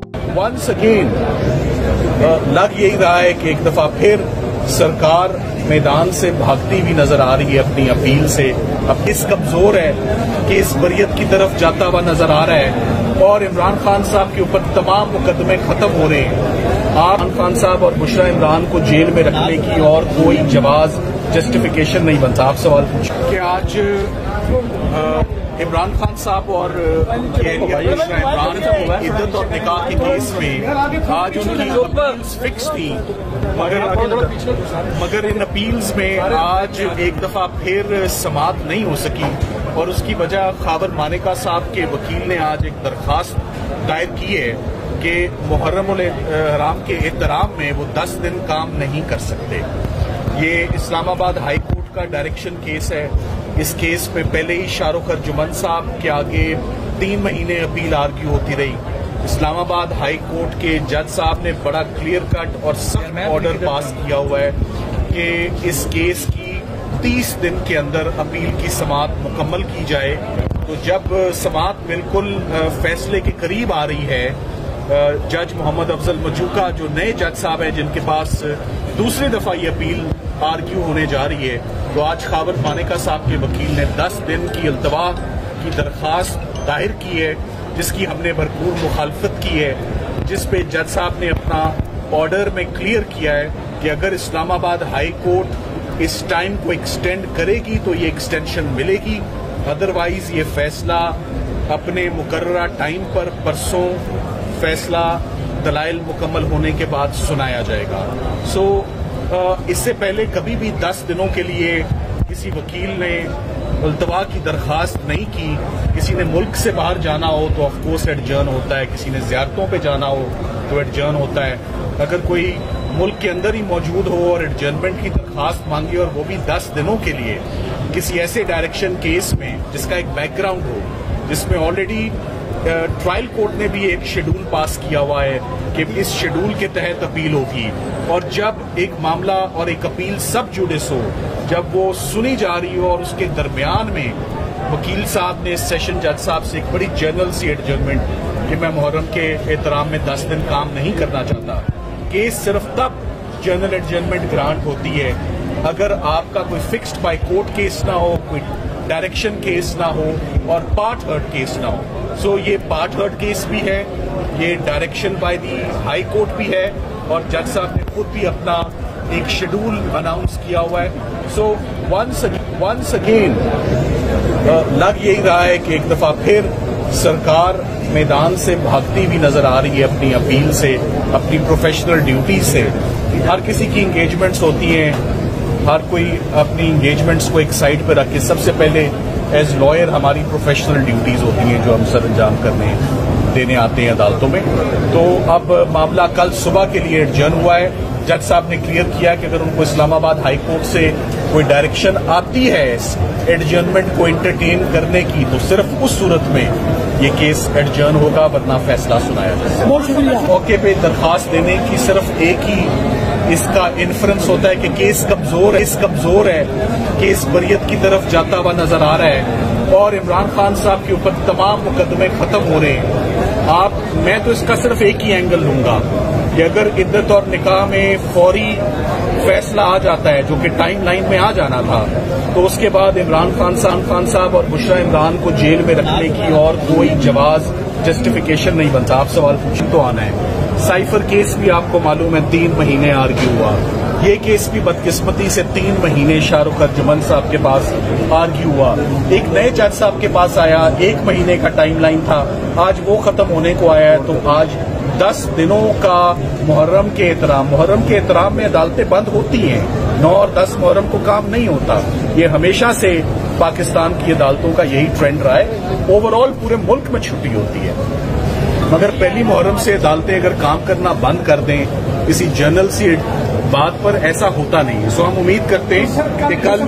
Once again लग यही रहा है कि एक दफ़ा फिर सरकार मैदान से भागती हुई नज़र आ रही है अपनी अपील से। अब इस कमज़ोर है कि इस बरियत की तरफ़ जाता हुआ नज़र आ रहा है और इमरान खान साहब के ऊपर तमाम मुकदमे खत्म हो रहे हैं। आप इमरान खान साहब और बुशरा इमरान को जेल में रखने की और कोई जवाब जस्टिफिकेशन नहीं बनता। आप सवाल पूछे कि आज इमरान खान साहब और इमरान इद्दत और निकाह के केस में आज उनकी अपील्स फिक्स थी। मगर मगर इन अपील्स में आज एक दफ़ा फिर समाप्त नहीं हो सकी और उसकी वजह खाबर मानिका साहब के वकील ने आज एक दरखास्त दायर की है कि मुहर्रम हराम के एहतराम में वो दस दिन काम नहीं कर सकते। ये इस्लामाबाद हाई कोर्ट का डायरेक्शन केस है। इस केस पे पहले ही शाहरुख अर्जुमन साहब के आगे तीन महीने अपील आर्ग्यू होती रही। इस्लामाबाद हाई कोर्ट के जज साहब ने बड़ा क्लियर कट और सख्त ऑर्डर पास किया हुआ है कि इस केस की 30 दिन के अंदर अपील की समात मुकम्मल की जाए। तो जब समात बिल्कुल फैसले के करीब आ रही है जज मोहम्मद अफजल मजूका जो नए जज साहब हैं जिनके पास दूसरी दफ़ा ये अपील आर्ग्यू होने जा रही है? तो आज खाबर मानिका साहब के वकील ने 10 दिन की अल्तवा की दरखास्त दायर की है जिसकी हमने भरपूर मुखालफत की है जिस पे जज साहब ने अपना ऑर्डर में क्लियर किया है कि अगर इस्लामाबाद हाई कोर्ट इस टाइम को एक्सटेंड करेगी तो ये एक्सटेंशन मिलेगी। अदरवाइज़ ये फैसला अपने मुकर्रा टाइम पर परसों फैसला दलाइल मुकम्मल होने के बाद सुनाया जाएगा। सो so, इससे पहले कभी भी 10 दिनों के लिए किसी वकील ने अल्तवा की दरखास्त नहीं की, किसी ने मुल्क से बाहर जाना हो तो ऑफकोर्स एडजर्न होता है, किसी ने ज्यारतों पे जाना हो तो एडजर्न होता है। अगर कोई मुल्क के अंदर ही मौजूद हो और एडजर्नमेंट की दरखास्त मांगी और वो भी 10 दिनों के लिए किसी ऐसे डायरेक्शन केस में जिसका एक बैकग्राउंड हो, जिसमें ऑलरेडी ट्रायल कोर्ट ने भी एक शेड्यूल पास किया हुआ है कि इस शेड्यूल के तहत अपील होगी। और जब एक मामला और एक अपील सब जुडिस हो, जब वो सुनी जा रही हो और उसके दरमियान में, वकील साहब ने सेशन जज साहब से एक बड़ी जनरल सी एडजमेंट कि मैं मुहर्रम के एहतराम में दस दिन काम नहीं करना चाहता। केस सिर्फ़ तब जनरल एडजमेंट ग्रांट होती है अगर आपका कोई फिक्स्ड बाय कोर्ट केस ना हो, कोई डायरेक्शन केस ना हो और पार्ट हर्ट केस ना हो। सो so, ये पार्ट हर्ट केस भी है ये direction by the high court भी है और जज साहब ने खुद भी अपना एक शेड्यूल अनाउंस किया हुआ है। सो वंस वंस अगेन लग यही रहा है कि एक दफ़ा फिर सरकार मैदान से भागती हुई नज़र आ रही है अपनी अपील से अपनी प्रोफेशनल ड्यूटी से। हर किसी की इंगेजमेंट्स होती हैं हर कोई अपनी इंगेजमेंट्स को एक साइड पर रख के सबसे पहले एज लॉयर हमारी प्रोफेशनल ड्यूटीज़ होती हैं जो हम सर अंजाम करने देने आते हैं अदालतों में। तो अब मामला कल सुबह के लिए एडजर्न हुआ है। जज साहब ने क्लियर किया कि अगर उनको इस्लामाबाद हाई कोर्ट से कोई डायरेक्शन आती है इस एडजर्नमेंट को एंटरटेन करने की तो सिर्फ़ उस सूरत में ये केस एडजर्न होगा वरना फैसला सुनाया जाएगा मौके पे दरखास्त देने की सिर्फ़ एक ही इसका इन्फ्रेंस होता है कि केस कमज़ोर है इस कमज़ोर है केस बरियत की तरफ़ जाता हुआ नज़र आ रहा है। और इमरान खान साहब के ऊपर तमाम मुकदमे खत्म हो रहे हैं। आप, मैं तो इसका सिर्फ़ एक ही एंगल लूँगा कि अगर इद्दत और निकाह में फौरी फैसला आ जाता है, जो कि टाइम लाइन में आ जाना था तो उसके बाद इमरान खान साहब खान साहब और बुशरा इमरान को जेल में रखने की और कोई जवाब जस्टिफिकेशन नहीं बनता। आप सवाल पूछने तो आना है। साइफर केस भी आपको मालूम है, तीन महीने आर्ग्यू हुआ। ये केस भी बदकिस्मती से तीन महीने शाहरुख अर्जुमन साहब के पास आर्ग्यू हुआ। एक नए जज साहब के पास आया, एक महीने का टाइमलाइन था। आज वो खत्म होने को आया है तो आज दस दिनों का मुहर्रम के एहतराम। मुहर्रम के एहतराम में अदालतें बंद होती हैं। नौ और दस मुहर्रम को काम नहीं होता। ये हमेशा से पाकिस्तान की अदालतों का यही ट्रेंड रहा है। ओवरऑल पूरे मुल्क में छुट्टी होती है। मगर पहली मुहर्रम से अदालतें अगर काम करना बंद कर दें किसी जर्नल सी बात पर ऐसा होता नहीं। है सो हम उम्मीद करते हैं कि कल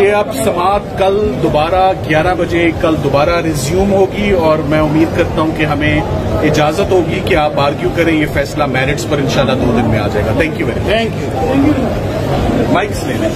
ये अब समात कल दोबारा 11 बजे कल दोबारा रिज्यूम होगी और मैं उम्मीद करता हूँ कि हमें इजाज़त होगी कि आप आर्ग्यू करें। ये फैसला मेरिट्स पर इंशाल्लाह दो दिन में आ जाएगा। Thank you very thank you mics ले लें।